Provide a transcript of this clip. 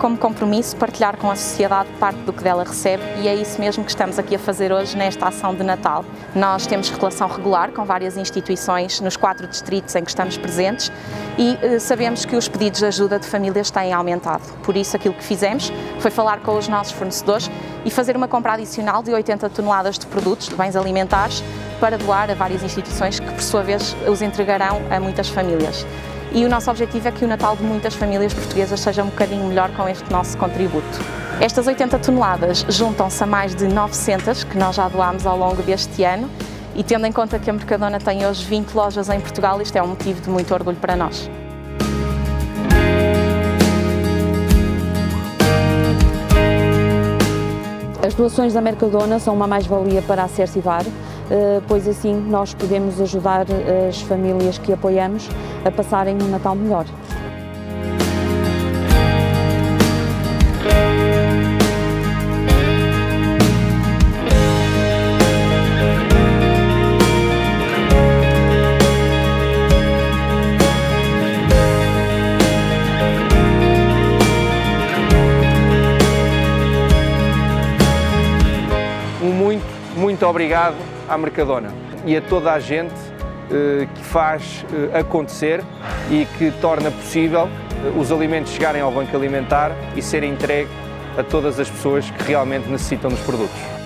como compromisso partilhar com a sociedade parte do que dela recebe e é isso mesmo que estamos aqui a fazer hoje nesta ação de Natal. Nós temos relação regular com várias instituições nos quatro distritos em que estamos presentes e eh, sabemos que os pedidos de ajuda de famílias têm aumentado. Por isso, aquilo que fizemos foi falar com os nossos fornecedores e fazer uma compra adicional de 80 toneladas de produtos, de bens alimentares, para doar a várias instituições que, por sua vez, os entregarão a muitas famílias. E o nosso objetivo é que o Natal de muitas famílias portuguesas seja um bocadinho melhor com este nosso contributo. Estas 80 toneladas juntam-se a mais de 900 que nós já doámos ao longo deste ano e tendo em conta que a Mercadona tem hoje 20 lojas em Portugal, isto é um motivo de muito orgulho para nós. As doações da Mercadona são uma mais-valia para a Cercivar, eh, pois assim nós podemos ajudar eh, as famílias que apoiamos a passarem um Natal melhor. Muito, obrigado à Mercadona e a toda a gente que faz eh, acontecer e que torna possível eh, os alimentos chegarem ao banco alimentar e serem entregues a todas as pessoas que realmente necessitam dos produtos.